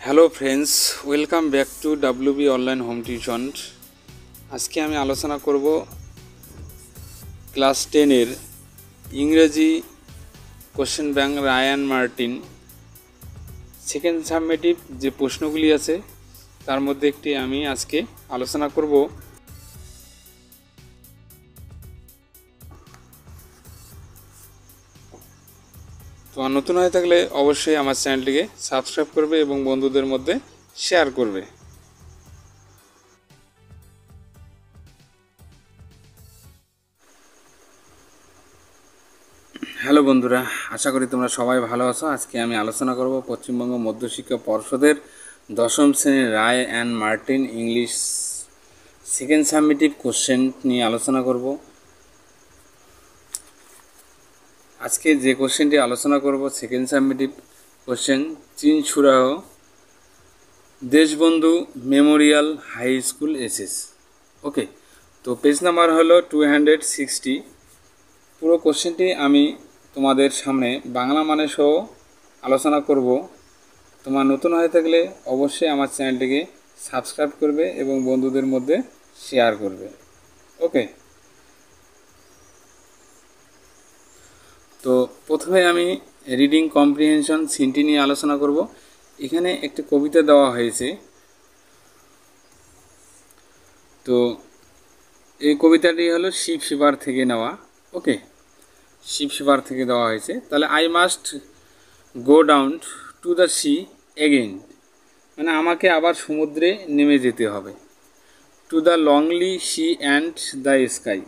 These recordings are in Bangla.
Hello friends welcome back to WB online home tuition আজকে আমি আলোচনা করব ক্লাস টেনের ইংরেজি question bank Ray and Martin second summative যে প্রশ্নগুলি আছে, তার মধ্যে একটি আমি আজকে আলোচনা করব। তো আর নতুন হয়ে থাকলে অবশ্যই আমার চ্যানেলটিকে সাবস্ক্রাইব করবে এবং বন্ধুদের মধ্যে শেয়ার করবে। হ্যালো বন্ধুরা, আশা করি তোমরা সবাই ভালো আছো। আজকে আমি আলোচনা করব পশ্চিমবঙ্গ মধ্যশিক্ষা পর্ষদের দশম শ্রেণির Ray and Martin English second summative question নিয়ে আলোচনা করব। আজকে যে কোশ্চেনটি আলোচনা করব সেকেন্ড সাবমিটিভ কোশ্চেন চীন সুরাহ, Deshbandhu memorial high school SS. Okay তো পেজ নাম্বার হলো টু হান্ড্রেড সিক্সটি পুরো কোশ্চেনটি আমি তোমাদের সামনে বাংলা মানে সহ আলোচনা করব। তোমার নতুন হয়ে থাকলে অবশ্যই আমার চ্যানেলটিকে সাবস্ক্রাইব করবে এবং বন্ধুদের মধ্যে শেয়ার করবে। ওকে তো প্রথমে আমি রিডিং কম্প্রিহেনশন সিনটি নিয়ে আলোচনা করব। এখানে একটি কবিতা দেওয়া হয়েছে। তো এই কবিতাটি হলো শিব শিবার থেকে নেওয়া। ওকে শিব শিবার থেকে দেওয়া হয়েছে। তাহলে I must go down to the sea again মানে আমাকে আবার সমুদ্রে নেমে যেতে হবে। To the lonely sea and the sky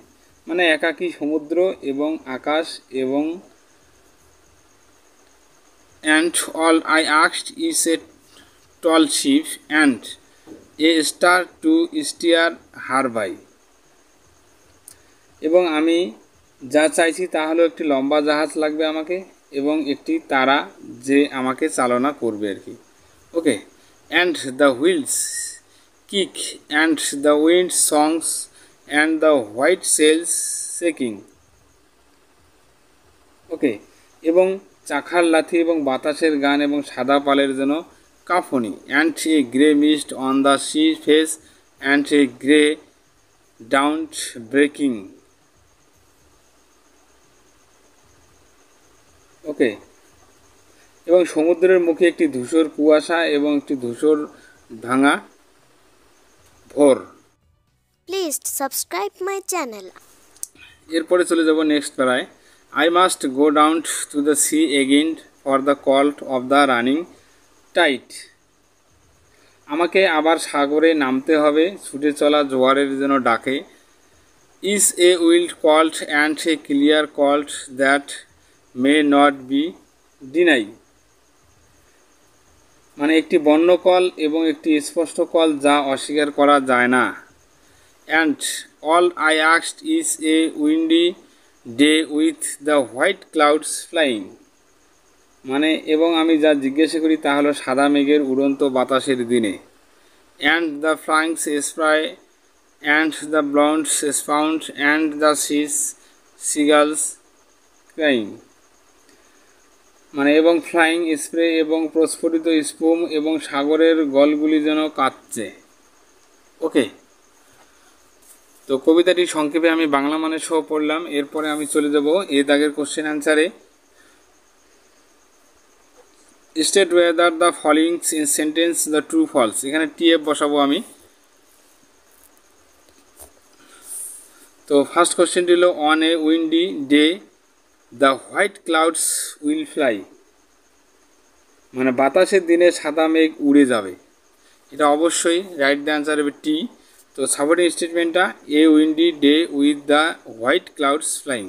মানে একাকী সমুদ্র এবং আকাশ এবং and all I আক্সড is a tall ship and a star to steer her by এবং আমি যা চাইছি তা হলো একটি লম্বা জাহাজ লাগবে আমাকে এবং একটি তারা যে আমাকে চালনা করবে আর কি। Okay and the wheels kick and the wind songs and the white sails shaking okay এবং চাখার লাথি এবং বাতাসের গান এবং সাদা পালের জন্য কাফনি। And a grey mist on the sea face and a grey dawn breaking okay এবং সমুদ্রের মুখে একটি ধূসর কুয়াশা এবং একটি ধূসর ভাঙা ভোর। Please subscribe my channel. এরপরে চলে যাব next প্যারায় I must go down to the sea again for the call of the running tide আমাকে আবার সাগরে নামতে হবে, ছুটে চলা জোয়ারের জন্য ডাকে। Is a wild call and a clear call that may not be denied মানে একটি বন্য কল এবং একটি স্পষ্ট কল যা অস্বীকার করা যায় না। And all I আক্সড is a windy day with the white clouds flying মানে এবং আমি যা জিজ্ঞাসা করি তা হলো সাদা মেঘের উড়ন্ত বাতাসের দিনে। And the flung spray and the blown spume and the sea's seagulls crying মানে এবং ফ্লাইং স্প্রে এবং প্রস্ফুটিত স্পুম এবং সাগরের গলগুলি যেন কাঁদছে ওকে তো কবিতাটি সংক্ষেপে আমি বাংলা মানে সহ পড়লাম। এরপরে আমি চলে যাব এ দাগের question অ্যান্সারে state whether the followings in sentence the true false এখানে টিএফ বসাবো আমি। তো ফার্স্ট কোশ্চেনটি হলো on a windy day the white clouds will fly মানে বাতাসের দিনে সাদা মেঘ উড়ে যাবে। এটা অবশ্যই রাইট দ্য অ্যান্সার হবে টি তো supporting স্টেটমেন্টটা a windy day with the white clouds flying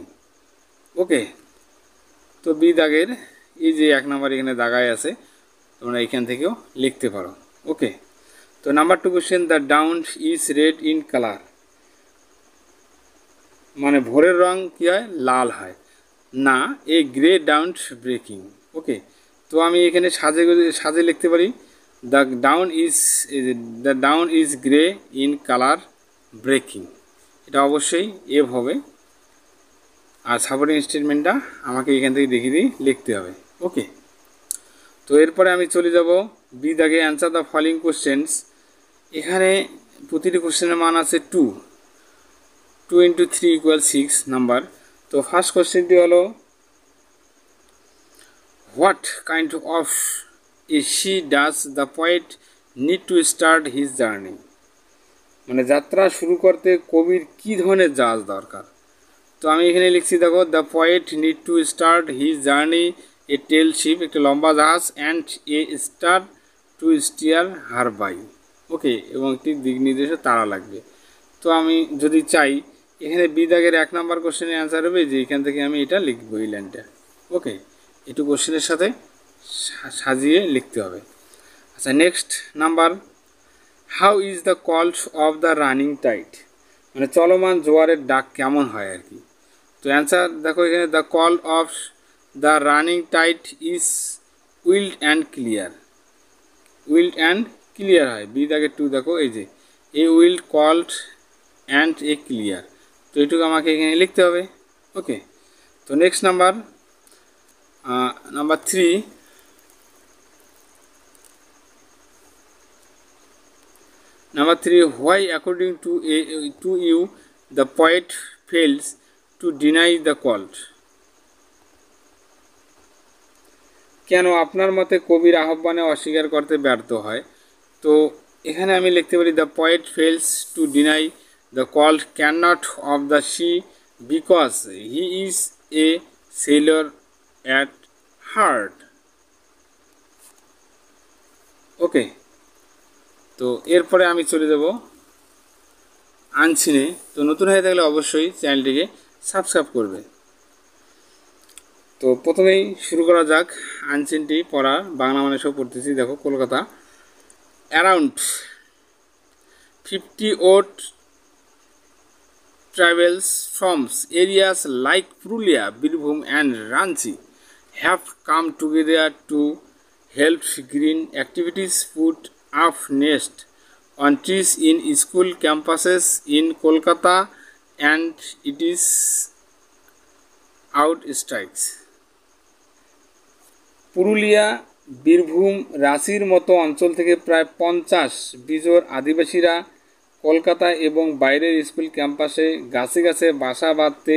okay তো বি দাগের, এই যে এক নাম্বার এখানে দাগায় আছে, তোমরা এখান থেকেও লিখতে পারো। ওকে তো number two question the dawn is red in colour মানে ভোরের রং কী হয়? লাল হয়। না এ গ্রে ডাউন্ট ব্রেকিং ওকে তো আমি এখানে সাজে সাজে লিখতে পারি। The dawn is the dawn is grey in colour breaking এটা অবশ্যই এভ হবে। আর সাপোর্টিং স্টেটমেন্টটা আমাকে এখান থেকে দেখিয়ে দিয়ে লিখতে হবে। ওকে। তো এরপরে আমি চলে যাব বি দাগে অ্যান্সার দ্য ফলোইং কোশ্চেন্স এখানে প্রতিটি কোশ্চেনের মান আছে two two into three equal six number তো ফার্স্ট কোশ্চেনটি হলো what kind of a ship does the poet need to start his journey মানে যাত্রা শুরু করতে কবির কী ধরনের জাহাজ দরকার? তো আমি এখানে লিখছি, দেখো the poet need to start his journey a tall ship একটা লম্বা জাহাজ and a star to steer her by okay এবং একটি দিক নির্দেশে তারা লাগবে। তো আমি যদি চাই, এখানে বিদাগের এক নম্বর কোশ্চেনের অ্যান্সার হবে, যে এখান থেকে আমি এটা লিখব এই লাইনটা। ওকে একটু কোশ্চেনের সাথে সাজিয়ে লিখতে হবে। আচ্ছা next number how is the call of the running tide মানে চলমান জোয়ারের ডাক কেমন হয় আর কি? তো অ্যান্সার দেখো এখানে the call of the running tide is wild and clear wild and clear হয়। বি দাগে টু দেখো, এই যে a wild call and a clear তো এটুকু আমাকে এখানে লিখতে হবে। ওকে তো next number number three Number three, why according to a, to you the poet fails to deny the cult? কেন আপনার মতে কবির আহ্বানে অস্বীকার করতে ব্যর্থ হয়? তো এখানে আমি লিখতে পারি the poet fails to deny the called cannot of the sea because he is a sailor at heart okay তো এরপরে আমি চলে যাব আনছিনে তো নতুন হয়ে থাকলে অবশ্যই চ্যানেলটিকে সাবস্ক্রাইব করবে। তো প্রথমেই শুরু করা যাক। আনচিনটি পড়া, বাংলা মানে সব পড়তেছি। দেখো, Kolkata. Around fifty odd travels from areas like Purulia, Birbhum, and Ranchi have come together to help green activities put up nest on trees in school campuses in Kolkata and it is out. Purulia, Birbhum রাঁচির মতো অঞ্চল থেকে প্রায় পঞ্চাশ বিজোর আদিবাসীরা কলকাতা এবং বাইরের স্কুল ক্যাম্পাসে গাছে গাছে বাসা বাঁধতে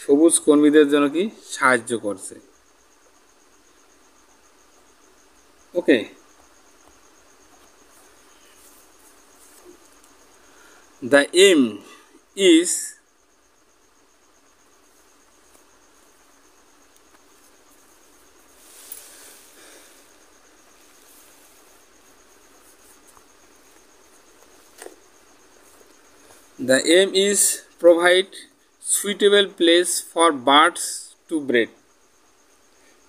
সবুজ কর্মীদের জন্য কি সাহায্য করছে ওকে the aim is the aim is provide suitable place for birds to breed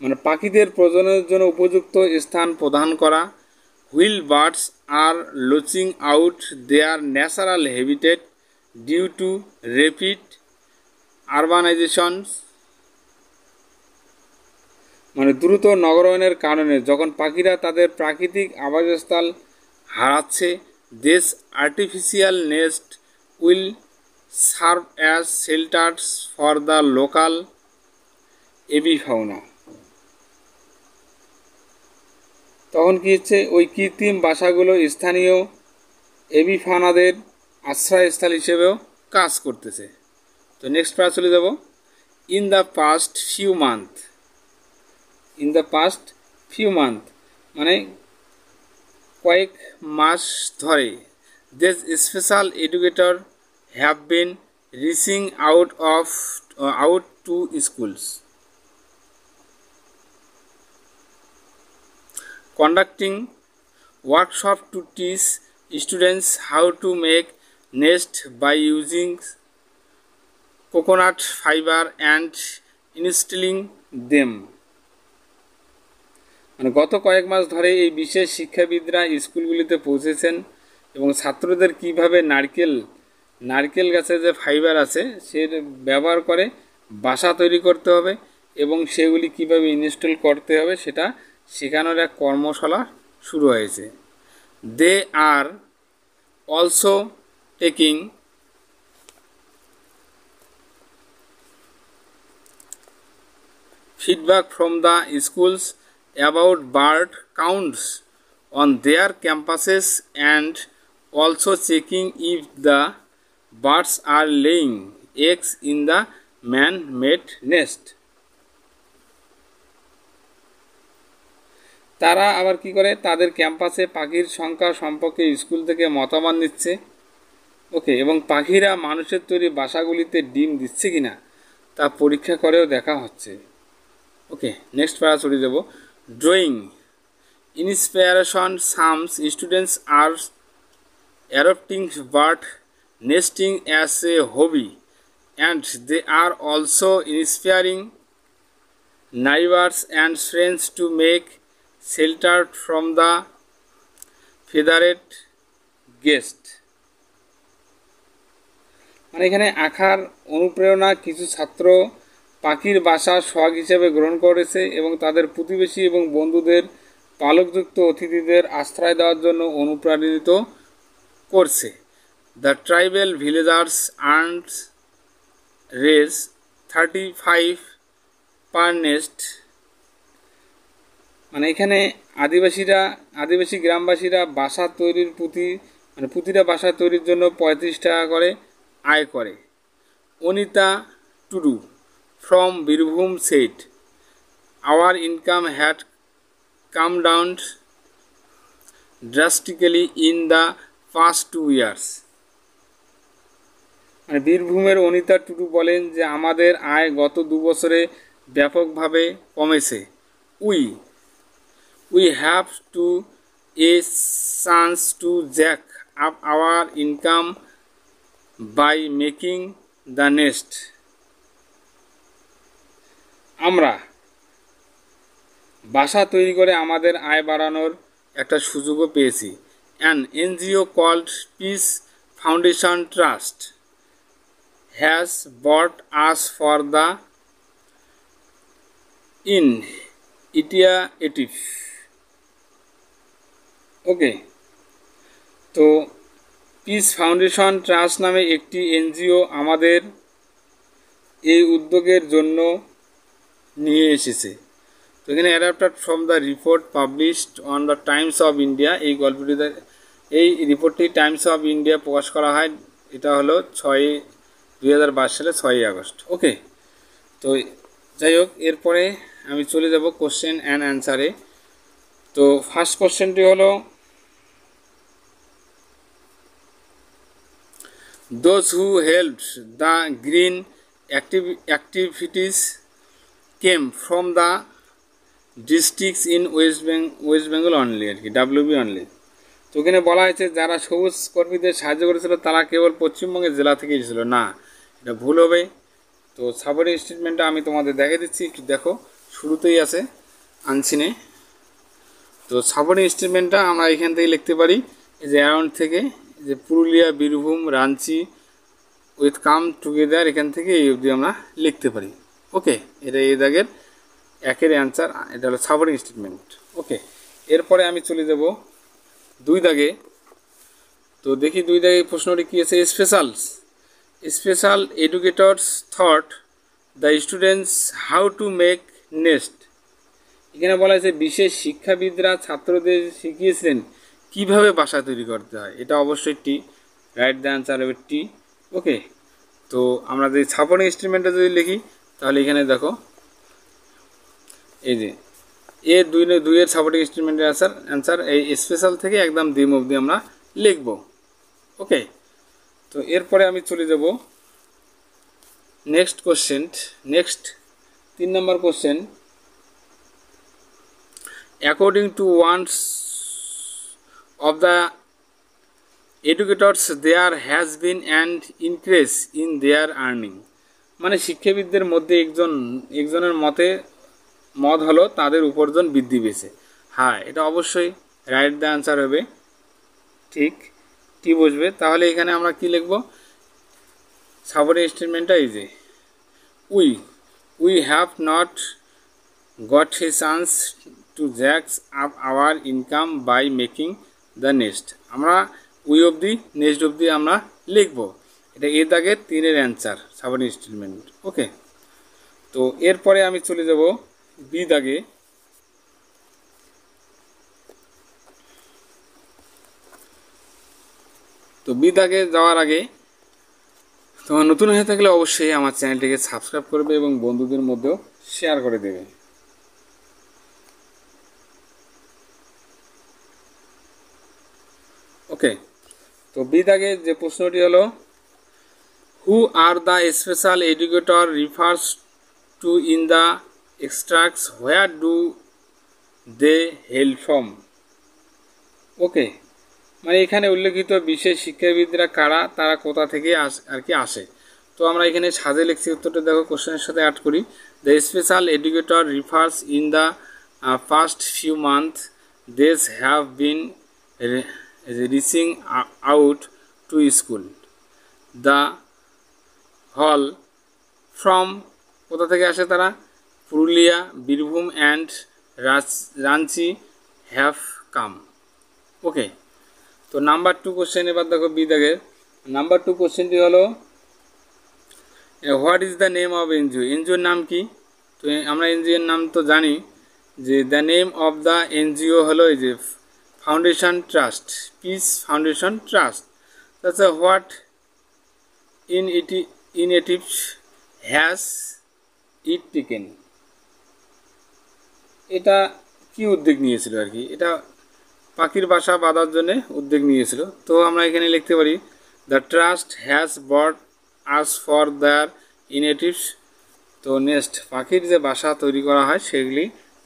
মানে পাখিদের প্রজননের জন্য উপযুক্ত স্থান প্রদান করা while birds are losing out their natural habitat due to rapid urbanisations মানে দ্রুত নগরায়নের কারণে যখন পাখিরা তাদের প্রাকৃতিক আবাসস্থল হারাচ্ছে, দেশ artificial nest will serve as shelters for the local AB avifauna তখন কী হচ্ছে? ওই কৃত্রিম বাসাগুলো স্থানীয় এবিফানাদের আশ্রয়স্থল হিসেবেও কাজ করতেছে। তো নেক্সট প্রায় চলে যাব। In the past few month in the past few month মানে কয়েক মাস ধরে this special educator have been reaching out of out to schools conducting workshop to teach students how to make nest by using coconut fiber and instilling them. মানে গত কয়েক মাস ধরে এই বিশেষ শিক্ষাবিদরা স্কুলগুলিতে পৌঁছেছেন এবং ছাত্রদের কীভাবে নারকেল নারকেল গাছের যে ফাইবার আছে সে ব্যবহার করে বাসা তৈরি করতে হবে এবং সেগুলি কীভাবে ইনস্টল করতে হবে সেটা শেখানোর এক কর্মশালা শুরু হয়েছে। They are also taking feedback from the schools about bird counts on their campuses and also checking if the birds are laying eggs in the man made nest তারা আবার কি করে? তাদের ক্যাম্পাসে পাখির সংখ্যা সম্পর্কে স্কুল থেকে মতামত নিচ্ছে। ওকে, এবং পাখিরা মানুষের তৈরি বাসাগুলিতে ডিম দিচ্ছে কি না তা পরীক্ষা করেও দেখা হচ্ছে। ওকে নেক্সট প্যারা চলে যাব। Drawing inspiration some students are adopting bird nesting as a hobby and they are also inspiring neighbors and friends to make shelter from the feathered guest মানে এখানে আঁকার অনুপ্রেরণা কিছু ছাত্র পাখির বাসা শখ হিসেবে গ্রহণ করেছে এবং তাদের প্রতিবেশী এবং বন্ধুদের পালকযুক্ত অতিথিদের আশ্রয় দেওয়ার জন্য অনুপ্রাণিত করছে। The tribal villagers earns Rs thirty five per nest মানে এখানে আদিবাসীরা, আদিবাসী গ্রামবাসীরা বাসা তৈরির পুঁতি মানে পুঁতিরা বাসা তৈরির জন্য পঁয়ত্রিশ টাকা করে আয় করে। Anita Tudu, from Birbhum said, our income had come down drastically in the past two years. মানে বীরভূমের অনিতা টুডু বলেন যে, আমাদের আয় গত দু বছরে ব্যাপকভাবে কমেছে। We we have to a chance to jack up our income by making the nest আমরা বাসা তৈরি করে আমাদের আয় বাড়ানোর একটা সুযোগও পেয়েছি। An NGO called Peace Foundation Trust has brought us for the in initiative okay তো পিস ফাউন্ডেশন ট্রাস্ট নামে একটি এনজিও আমাদের এই উদ্যোগের জন্য নিয়ে এসেছে। তো এখানে adapted from the report published on the Times of India এই গল্পটিতে এই রিপোর্টটি টাইমস অফ ইন্ডিয়া প্রকাশ করা হয়, এটা হলো ছয়, দুই হাজার বাইশ সালে ছয়ই আগস্ট। ওকে তো যাই হোক, এরপরে আমি চলে যাব কোশ্চেন অ্যান্ড অ্যান্সারে তো ফার্স্ট কোশ্চেনটি হলো those who helped the green activ activities came from the districts in west Beng, west bengal only আর কি ডাব্লিউবি অনলি তো ওখানে বলা হয়েছে যারা সবুজ কর্মীদের সাহায্য করেছিল, তারা কেবল পশ্চিমবঙ্গের জেলা থেকে এসেছিল। না, এটা ভুল হবে। তো সাবরি স্টেটমেন্টটা আমি তোমাদের দেখে দিচ্ছি, একটু দেখো। শুরুতেই আছে, আনছিনে। তো সাবরি স্টেটমেন্টটা আমরা এখান থেকে লিখতে পারি যে অ্যারাউন্ড থেকে যে Purulia, Birbhum, Ranchi, with come together, এখান থেকে এই অবধি আমরা লিখতে পারি। ওকে, এটা এই দাগের একের অ্যান্সার, এটা হলো সাবরিং স্টেটমেন্ট ওকে, এরপরে আমি চলে যাব দুই দাগে। তো দেখি দুই দাগে প্রশ্নটি কী আছে? Special special educators taught the students how to make nest. এখানে বলা হয়েছে, বিশেষ শিক্ষাবিদরা ছাত্রদের শিখিয়েছিলেন কীভাবে বাসা তৈরি করতে হয়, এটা অবশ্যই টি রাইট দ্য অ্যান্সার হবে টি ওকে তো আমরা যদি ছাপন ইনস্ট্রুমেন্টটা যদি লিখি, তাহলে এখানে দেখো, এই যে, এ দুই দুইয়ের সাপোর্টিং ইনস্ট্রুমেন্টের অ্যান্সার অ্যান্সার এই স্পেশাল থেকে একদম দিম অবধি আমরা লিখব ওকে তো এরপরে আমি চলে যাব নেক্সট কোশ্চেন নেক্সট তিন number question according to ones of the educators, there has been an increase in their earning. মানে শিক্ষাবিদদের মধ্যে একজন, একজনের মতে মত হলো তাদের উপার্জন বৃদ্ধি পেয়েছে। হ্যাঁ এটা অবশ্যই রাইট দ্য আনসার হবে। ঠিক টি বসবে তাহলে এখানে আমরা কি লিখব? সাবরে স্টেটমেন্টটা এই যে we we have not got a chance to jacks up our income by making the next আমরা উই অবধি নেক্সট অবধি আমরা লিখব। এটা এর আগে তিনের অ্যান্সার সাবনি স্টেটমেন্ট ওকে তো এরপরে আমি চলে যাব বি দাগে। তো বি দাগে যাওয়ার আগে তোমার নতুন হয়ে থাকলে অবশ্যই আমার চ্যানেলটিকে সাবস্ক্রাইব করবে এবং বন্ধুদের মধ্যেও শেয়ার করে দেবে। ওকে তো বি দাগে যে প্রশ্নটি হলো who are the special educator refers to in the extracts where do they hail from okay মানে এখানে উল্লেখিত বিশেষ শিক্ষাবিদরা কারা, তারা কোথা থেকে আস, আর কি আসে। তো আমরা এখানে সাজে লিখছি উত্তরটা দেখো, কোশ্চেনের সাথে অ্যাড করি। The special educator refers in the first few month these have been reaching out to school the hail from কোথা থেকে আসে তারা? Purulia, Birbhum and Ranchi have come okay তো নাম্বার টু কোশ্চেন এবার দেখো বি দাগের নাম্বার টু কোশ্চেনটি হলো what is the name of NGO এনজিওর নাম কি? তো আমরা এনজিওর নাম তো জানি যে the name of the NGO হলো এই যে foundation trust peace foundation trust তাছাড়া what initiatives has it taken এটা কি উদ্যোগ নিয়েছিল আর কি? এটা পাখির বাসা বাঁধার জন্য উদ্যোগ নিয়েছিল। তো আমরা এখানে লিখতে পারি the trust has brought us for their initiatives তো নেক্সট পাখির যে বাসা তৈরি করা হয়, সেগুলি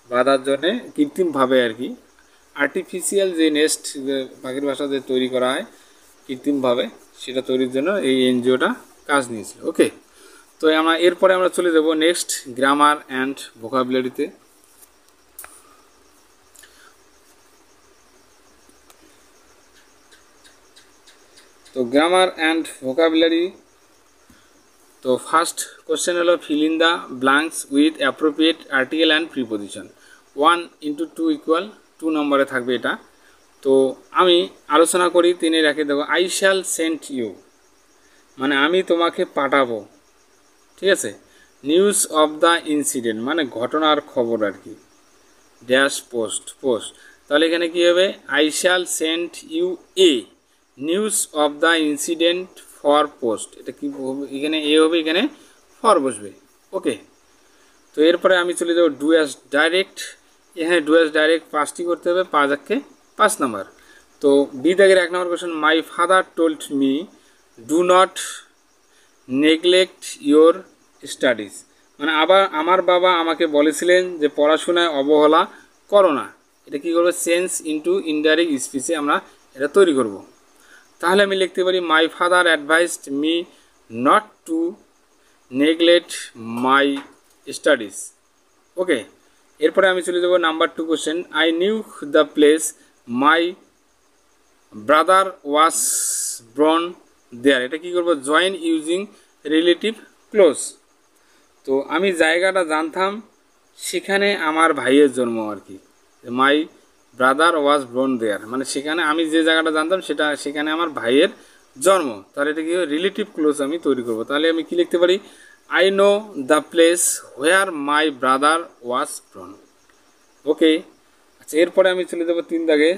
বাঁধার জন্যে কৃত্রিমভাবে আর কি আর্টিফিশিয়াল যে নেস্ট পাখির বাসা যে তৈরি করা হয়, কৃত্রিমভাবে, সেটা তৈরির জন্য এই এনজিওটা কাজ নিয়েছিল। ওকে তো আমরা এরপরে আমরা চলে যাব নেক্সট গ্রামার অ্যান্ড ভোকাবুলারিতে তো গ্রামার অ্যান্ড ভোকাবুলারি তো ফার্স্ট কোশ্চেন হলো fill in the blanks with appropriate article and preposition one into two equal to নম্বরে থাকবে এটা। তো আমি আলোচনা করি, তিনি রেখে দেবো আই শ্যাল সেন্ট ইউ মানে আমি তোমাকে পাঠাবো। ঠিক আছে? নিউজ অফ দ্য ইনসিডেন্ট মানে ঘটনার খবর আর কি। ড্যাশ পোস্ট পোস্ট তাহলে এখানে কী হবে? I shall sent you a news of the incident for post এটা কি হবে? এখানে এ হবে, এখানে ফর বসবে। ওকে তো এরপরে আমি চলে যাব ডুয়াস ডাইরেক্ট এখানে ডুয়াস ডাইরেক্ট পাঁচটি করতে হবে, পাঁচ একে পাঁচ নাম্বার। তো বি দাগের এক number question my father told me do not neglect your studies মানে আবার আমার বাবা আমাকে বলেছিলেন যে, পড়াশোনায় অবহেলা করো না। এটা কী করব? সেন্স ইন্টু ইনডাইরেক্ট স্পিচে আমরা এটা তৈরি করব। তাহলে আমি লিখতে পারি my father advised me not to neglect my studies okay এরপরে আমি চলে যাব number two question. I knew the place my brother was born there এটা কী করব? জয়েন ইউজিং রিলেটিভ ক্লোজ তো আমি জায়গাটা জানতাম, সেখানে আমার ভাইয়ের জন্ম আর কি। মাই ব্রাদার ওয়াজ ব্রন দেয়ার মানে সেখানে আমি যে জায়গাটা জানতাম, সেটা সেখানে আমার ভাইয়ের জন্ম। তাহলে এটা কি রিলেটিভ ক্লোজ আমি তৈরি করব। তাহলে আমি কি লিখতে পারি? I know the place where my brother was born okay আচ্ছা এরপরে আমি চলে যাব তিন দাগে।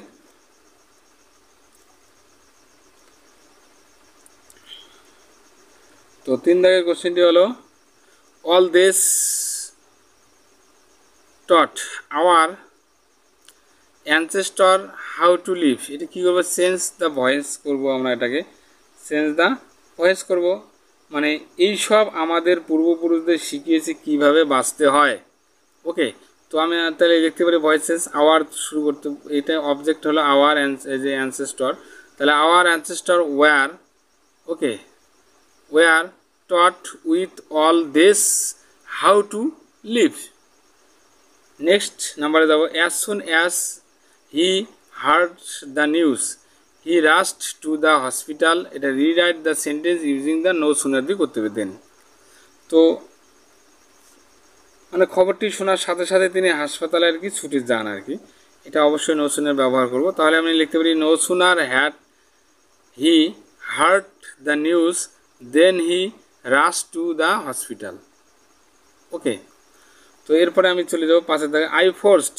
তো তিন দাগের কোশ্চেনটি হলো all this taught our ancestor how to live এটা কী করব? সেন্স দ্য ভয়েস করব আমরা এটাকে। সেন্স দ্য ভয়েস করব। মানে এই সব আমাদের পূর্বপুরুষদের শিখিয়েছে কীভাবে বাঁচতে হয়। ওকে তো আমি তাহলে দেখতে পারি ভয়েস সেন্স আওয়ার শুরু করতে, এটা অবজেক্ট হলো আওয়ার যে অ্যানসেস্টর তাহলে our ancestor were okay were taught with all this how to live next নাম্বারে যাব as soon as he heard the news he rushed to the hospital এটা rewrite the sentence using the no sooner দিয়ে করতে দেন তো মানে খবরটি শোনার সাথে সাথে তিনি হাসপাতালে আর কি ছুটি যান আর কি, এটা অবশ্যই নো সুনার ব্যবহার করব। তাহলে আমি লিখতে পারি no sooner had he heard the news then he rush to the hospital okay তো এরপরে আমি চলে যাব পাশের দাগে। I forced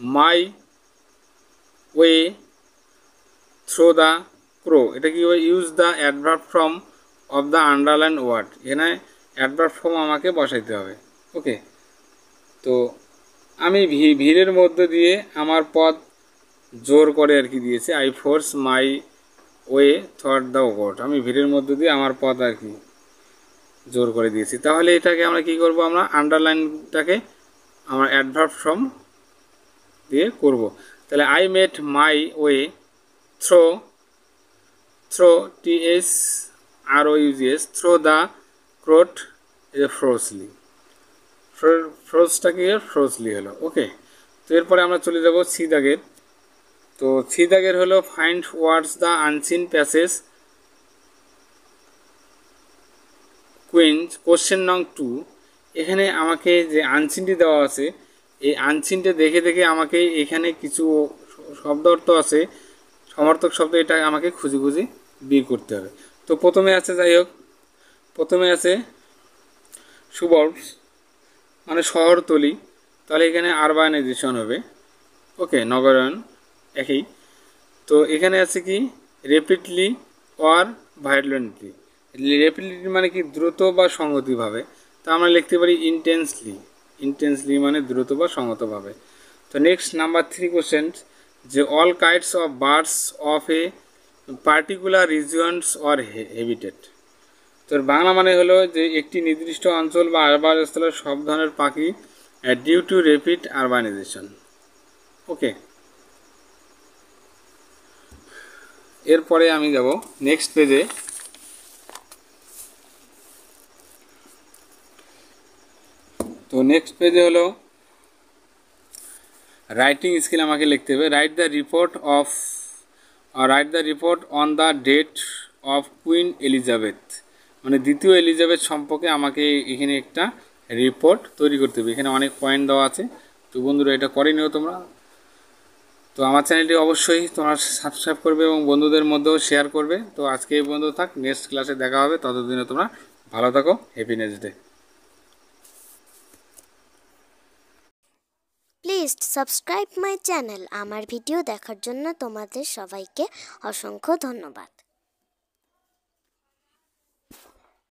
my way through the crowd এটা কি use the adverb form of the underline word এখানে অ্যাডভার্ব ফ্রম আমাকে বসাইতে হবে ওকে তো আমি ভিড়ের মধ্যে দিয়ে আমার পথ জোর করে আর কি দিয়েছে I force my way thought the word আমি ভিড়ের মধ্যে দিয়ে আমার পথ আর কি জোর করে দিয়েছি। তাহলে এটাকে আমরা কি করব আমরা? আন্ডারলাইনটাকে আমরা অ্যাডভার্ব ফ্রম দিয়ে করব। তাহলে I met my way through through T S R O UGS through the crowd a ফ্রোসলি ফ্রোজটা কি? ফ্রোজলি হলো। ওকে, তো এরপরে আমরা চলে যাব সি দাগের। তো সি দাগের হলো find words the unseen passage queen's question নং টু। এখানে আমাকে যে আনসিনটি দেওয়া আছে, এই আনসিনটা দেখে দেখে আমাকে এখানে কিছু শব্দ অর্থ আছে সমর্থক শব্দ এটা আমাকে খুঁজে খুঁজে বের করতে হবে। তো প্রথমে আছে যাই হোক, প্রথমে আছে সুবর্বস মানে শহরতলি, তাহলে এখানে আরবানাইজেশন হবে। ওকে নগরায়ন একই। তো এখানে আছে কি? রেপিডলি অর ভায়োলেন্টলি রেপিডলি মানে কি? দ্রুত বা সংগতিভাবে। তো আমরা লিখতে পারি ইন্টেন্সলি ইন্টেন্সলি মানে দ্রুত বা সংগতভাবে। তো নেক্সট নাম্বার থ্রি কোশ্চেন যে all kinds of birds of a particular regions or habitat তো বাংলা মানে হলো যে একটি নির্দিষ্ট অঞ্চল বা আবাসস্থলের সব ধরনের পাখি due to rapid urbanisation okay এরপরে আমি যাব নেক্সট পেজে তো নেক্সট পেজে হলো রাইটিং স্কিল আমাকে লিখতে হবে। Write the report of write the report on the death of Queen Elizabeth মানে দ্বিতীয় এলিজাবেথ সম্পর্কে আমাকে এখানে একটা রিপোর্ট তৈরি করতে হবে। এখানে অনেক পয়েন্ট দেওয়া আছে। তো বন্ধুরা, এটা করে নিও তোমরা। তো আমার চ্যানেলটি অবশ্যই তোমরা সাবস্ক্রাইব করবে এবং বন্ধুদের মধ্যেও শেয়ার করবে। তো আজকে এই বন্ধু থাক। নেক্সট ক্লাসে দেখা হবে। ততদিনে তোমরা ভালো থাকো। Happiness day please subscribe my channel. আমার ভিডিও দেখার জন্য তোমাদের সবাইকে অসংখ্য ধন্যবাদ।